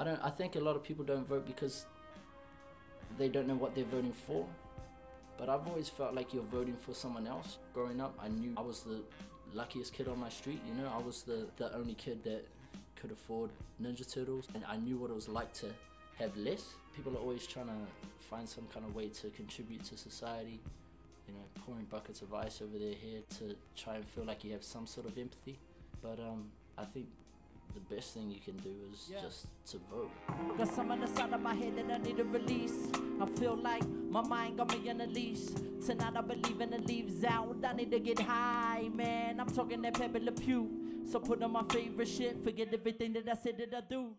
I don't. I think a lot of people don't vote because they don't know what they're voting for. But I've always felt like you're voting for someone else. Growing up, I knew I was the luckiest kid on my street. You know, I was the the only kid that could afford Ninja Turtles, and I knew what it was like to have less. People are always trying to find some kind of way to contribute to society. You know, pouring buckets of ice over their head to try and feel like you have some sort of empathy. But um, I think the best thing you can do is Yeah. just to vote. Got some on the side of my head that I need to release. I feel like my mind got me on a leash. Tonight I believe in the leaves out. I need to get high, man. I'm talking that Pepe Le Pew. So put on my favorite shit. Forget everything that I said that I do.